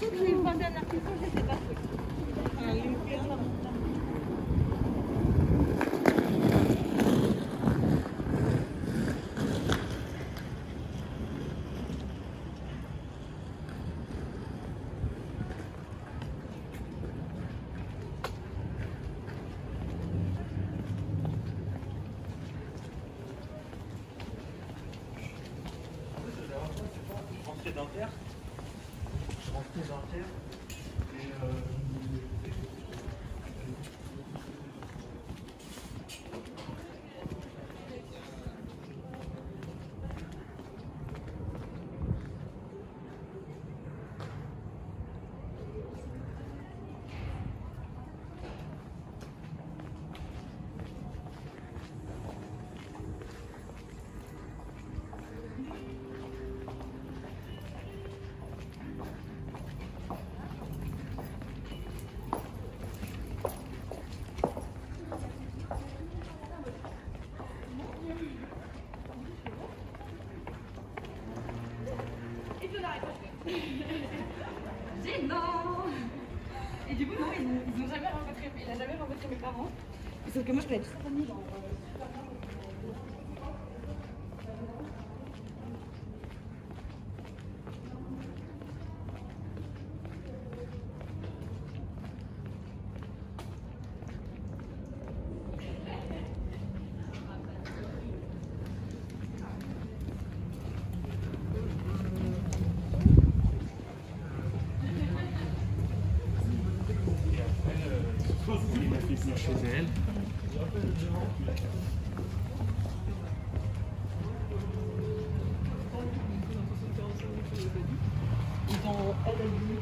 Тут же их вода на кухне, это такой. А, Олимпиада. Je rentre le Et du coup, non, ils n'ont jamais rencontré, il a jamais rencontré mes parents. Sauf que moi, je connais toute sa famille. then you